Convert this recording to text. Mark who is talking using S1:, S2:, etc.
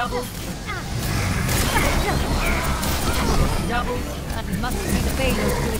S1: Double. Double.
S2: That must be the failure to.